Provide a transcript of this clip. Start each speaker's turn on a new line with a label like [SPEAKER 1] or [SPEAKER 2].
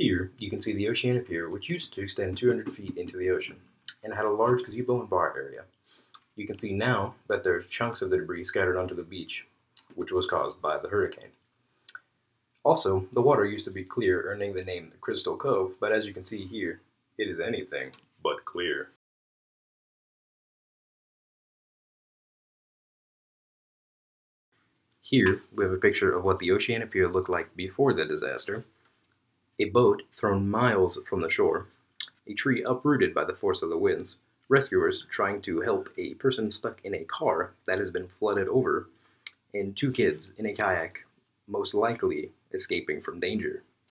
[SPEAKER 1] Here, you can see the Oceana Pier, which used to extend 200 feet into the ocean, and had a large gazebo and bar area. You can see now that there's chunks of the debris scattered onto the beach, which was caused by the hurricane. Also, the water used to be clear, earning the name the Crystal Cove, but as you can see here, it is anything but clear. Here, we have a picture of what the Oceana Pier looked like before the disaster. A boat thrown miles from the shore, a tree uprooted by the force of the winds, rescuers trying to help a person stuck in a car that has been flooded over, and two kids in a kayak, most likely escaping from danger.